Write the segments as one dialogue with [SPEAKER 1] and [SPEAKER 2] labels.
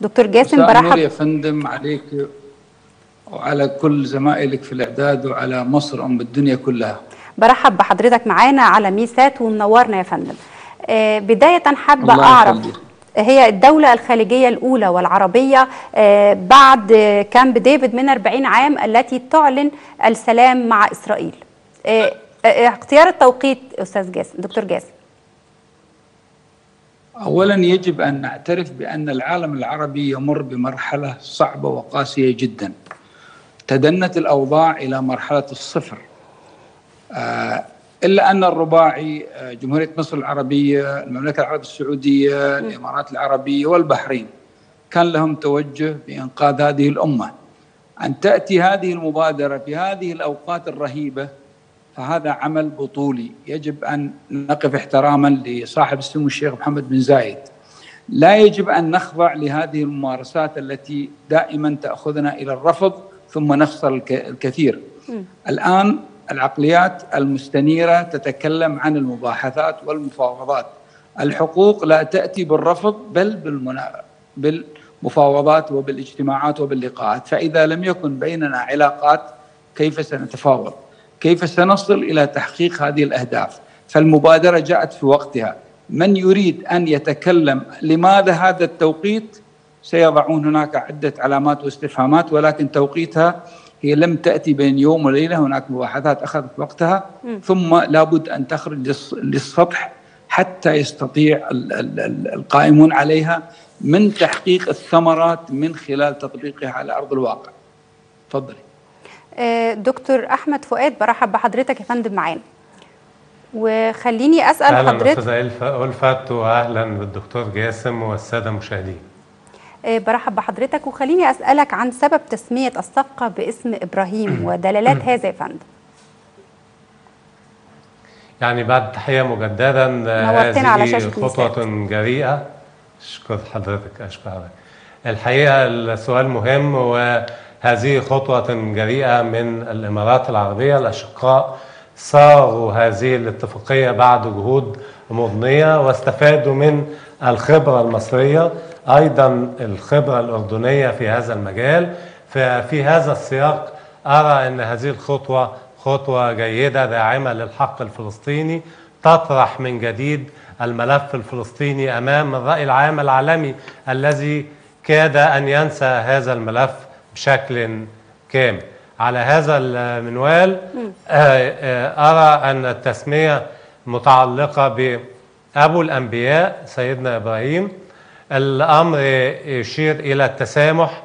[SPEAKER 1] دكتور جاسم برحب.
[SPEAKER 2] يا فندم عليك وعلى كل زمائلك في الإعداد وعلى مصر أم الدنيا كلها.
[SPEAKER 1] برحب بحضرتك معانا على ميسات ومنورنا يا فندم. آه، بداية حابة
[SPEAKER 2] الله
[SPEAKER 1] أعرف
[SPEAKER 2] يخليك.
[SPEAKER 1] هي الدولة الخليجية الأولى والعربية آه، بعد كامب ديفيد من 40 عام التي تعلن السلام مع إسرائيل. آه، اختيار التوقيت أستاذ جاسم دكتور جاسم.
[SPEAKER 2] أولا يجب أن نعترف بأن العالم العربي يمر بمرحلة صعبة وقاسية جدا. تدنت الأوضاع إلى مرحلة الصفر. آه، إلا أن الرباعي آه، جمهورية مصر العربية المملكة العربية السعودية الإمارات العربية والبحرين كان لهم توجه بإنقاذ هذه الأمة. أن تأتي هذه المبادرة في هذه الأوقات الرهيبة فهذا عمل بطولي. يجب أن نقف احتراما لصاحب السمو الشيخ محمد بن زايد. لا يجب أن نخضع لهذه الممارسات التي دائما تأخذنا إلى الرفض ثم نخسر الك- الكثير. الآن العقليات المستنيرة تتكلم عن المباحثات والمفاوضات. الحقوق لا تأتي بالرفض بل بالمنا... بالمفاوضات وبالاجتماعات وباللقاءات. فإذا لم يكن بيننا علاقات كيف سنتفاوض؟ كيف سنصل إلى تحقيق هذه الأهداف؟ فالمبادرة جاءت في وقتها. من يريد أن يتكلم لماذا هذا التوقيت؟ سيضعون هناك عدة علامات واستفهامات ولكن توقيتها هي لم تأتي بين يوم وليلة. هناك مباحثات أخذت وقتها. ثم لابد أن تخرج للس- للسطح حتى يستطيع ال- ال- ال- القائمون عليها من تحقيق الثمرات من خلال تطبيقها على أرض الواقع. تفضلي.
[SPEAKER 1] دكتور أحمد فؤاد برحب بحضرتك يا فندم معانا. وخليني أسأل
[SPEAKER 3] أهلا
[SPEAKER 1] حضرتك
[SPEAKER 3] أستاذ ألف- ألفت واهلا بالدكتور جاسم والسادة المشاهدين.
[SPEAKER 1] آه، برحب بحضرتك. وخليني أسألك عن سبب تسمية الصفقة باسم إبراهيم ودلالات هذا يا فندم.
[SPEAKER 3] يعني بعد تحية مجددا
[SPEAKER 1] نورتنا على شاشة
[SPEAKER 3] هذه خطوة جريئة. أشكر حضرتك أشكر حضرتك. الحقيقة السؤال مهم وهذه خطوة جريئة من الإمارات العربية. الأشقاء صاغوا هذه الاتفاقية بعد جهود مضنية واستفادوا من الخبرة المصرية أيضا الخبرة الأردنية في هذا المجال. ففي هذا السياق أرى أن هذه الخطوة خطوة جيدة داعمة للحق الفلسطيني تطرح من جديد الملف الفلسطيني أمام الرأي العام العالمي الذي كاد أن ينسى هذا الملف. بشكل كامل. على هذا المنوال آه، آه، أرى أن التسمية متعلقة بأبو الأنبياء سيدنا إبراهيم. الأمر يشير إلى التسامح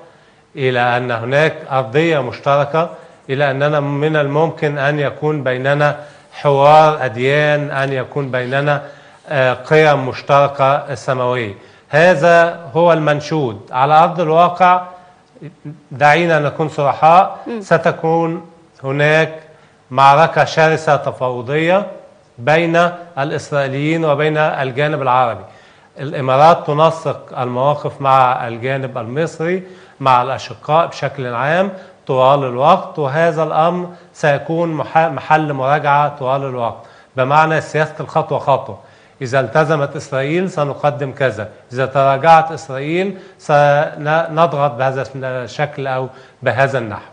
[SPEAKER 3] إلى أن هناك أرضية مشتركة إلى أننا من الممكن أن يكون بيننا حوار أديان أن يكون بيننا آه، قيم مشتركة سماوية. هذا هو المنشود. على أرض الواقع دعينا نكون صرحاء ستكون هناك معركة شرسة تفاوضية بين الإسرائيليين وبين الجانب العربي. الإمارات تنسق المواقف مع الجانب المصري مع الأشقاء بشكل عام طوال الوقت وهذا الأمر سيكون مح- محل مراجعة طوال الوقت. بمعنى سياسه الخطوة خطوة. إذا التزمت إسرائيل سنقدم كذا. إذا تراجعت إسرائيل سنضغط بهذا الشكل أو بهذا النحو.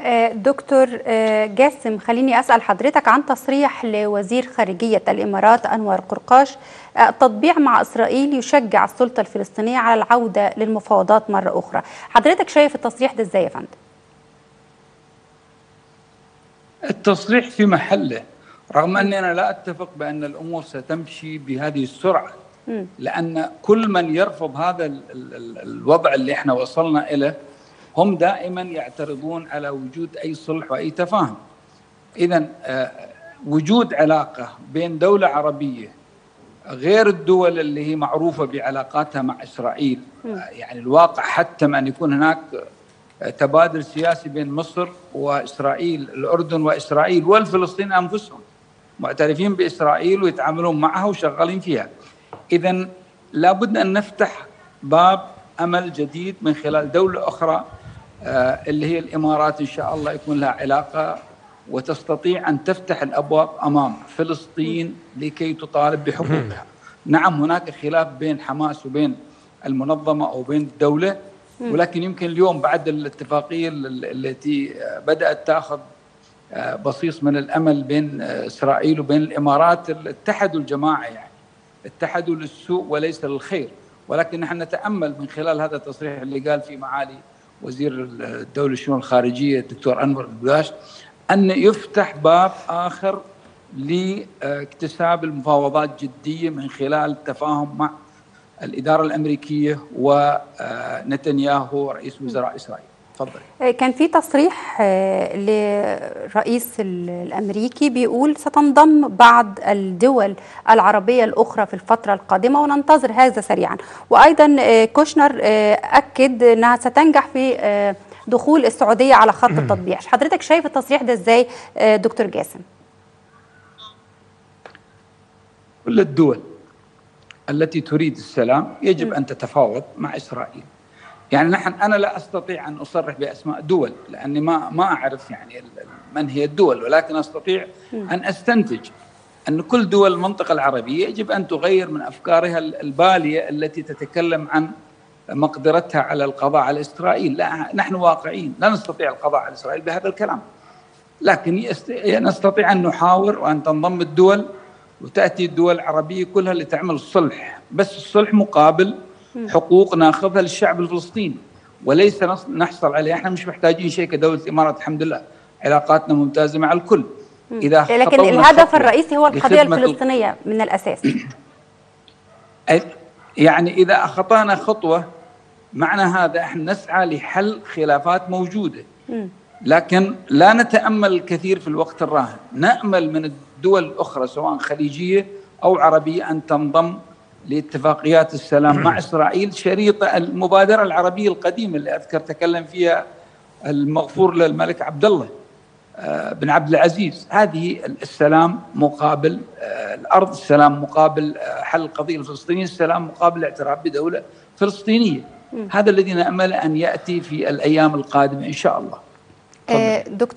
[SPEAKER 1] آه، دكتور آه، جاسم خليني أسأل حضرتك عن تصريح لوزير خارجية الإمارات أنور قرقاش. آه، التطبيع مع إسرائيل يشجع السلطة الفلسطينية على العودة للمفاوضات مرة أخرى. حضرتك شايف التصريح ده إزاي يا فندم؟
[SPEAKER 2] التصريح في محله. رغم اني أنا لا أتفق بأن الأمور ستمشي بهذه السرعة لأن كل من يرفض هذا ال ال ال الوضع اللي إحنا وصلنا إليه هم دائما يعترضون على وجود أي صلح وأي تفاهم. اذا آه، وجود علاقة بين دولة عربية غير الدول اللي هي معروفة بعلاقاتها مع إسرائيل آه، يعني الواقع حتم ان يكون هناك تبادل سياسي بين مصر وإسرائيل، الأردن وإسرائيل والفلسطينيين أنفسهم. معترفين بإسرائيل ويتعاملون معها وشغالين فيها. اذا لابد أن نفتح باب أمل جديد من خلال دولة أخرى آه، اللي هي الإمارات إن شاء الله يكون لها علاقة وتستطيع أن تفتح الأبواب أمام فلسطين لكي تطالب بحقوقها. نعم هناك خلاف بين حماس وبين المنظمة أو بين الدولة ولكن يمكن اليوم بعد الاتفاقية التي بدأت تأخذ بصيص من الأمل بين إسرائيل وبين الإمارات اتحدوا الجماعه يعني اتحدوا للسوء وليس للخير ولكن نحن نتأمل من خلال هذا التصريح اللي قال في معالي وزير الدولة الشؤون الخارجية الدكتور أنور البلاش أن يفتح باب آخر لاكتساب المفاوضات جدية من خلال التفاهم مع الإدارة الأمريكية ونتنياهو رئيس وزراء إسرائيل. تفضل.
[SPEAKER 1] كان في تصريح للرئيس الأمريكي بيقول ستنضم بعض الدول العربية الأخرى في الفترة القادمة وننتظر هذا سريعا. وأيضا كوشنر أكد أنها ستنجح في دخول السعودية على خط التطبيع. حضرتك شايف التصريح ده إزاي دكتور جاسم؟
[SPEAKER 2] كل الدول التي تريد السلام يجب أن تتفاوض مع إسرائيل. يعني نحن أنا لا أستطيع أن أصرح بأسماء دول لأني ما ما أعرف يعني من هي الدول ولكن أستطيع أن أستنتج أن كل دول المنطقة العربية يجب أن تغير من أفكارها البالية التي تتكلم عن مقدرتها على القضاء على إسرائيل، لا نحن واقعيين لا نستطيع القضاء على إسرائيل بهذا الكلام. لكن. نستطيع أن نحاور وأن تنضم الدول وتأتي الدول العربية كلها لتعمل صلح، بس الصلح مقابل حقوق ناخذها للشعب الفلسطيني. وليس نحصل عليها، إحنا مش محتاجين شيء كدولة الإمارات الحمد لله، علاقاتنا ممتازة مع الكل.
[SPEAKER 1] إذا لكن الهدف الرئيسي هو القضية الفلسطينية من الأساس.
[SPEAKER 2] يعني إذا خطانا خطوة معنى هذا إحنا نسعى لحل خلافات موجودة. لكن لا نتأمل الكثير في الوقت الراهن. نأمل من الدول الأخرى سواء خليجية أو عربية أن تنضم لاتفاقيات السلام مع إسرائيل شريطه المبادرة العربية القديمة اللي أذكر تكلم فيها المغفور للملك عبد الله بن عبد العزيز. هذه السلام مقابل الأرض السلام مقابل حل القضية الفلسطينية السلام مقابل الاعتراف بدولة فلسطينية. هذا الذي نأمل أن يأتي في الأيام القادمة إن شاء الله.
[SPEAKER 1] دكتور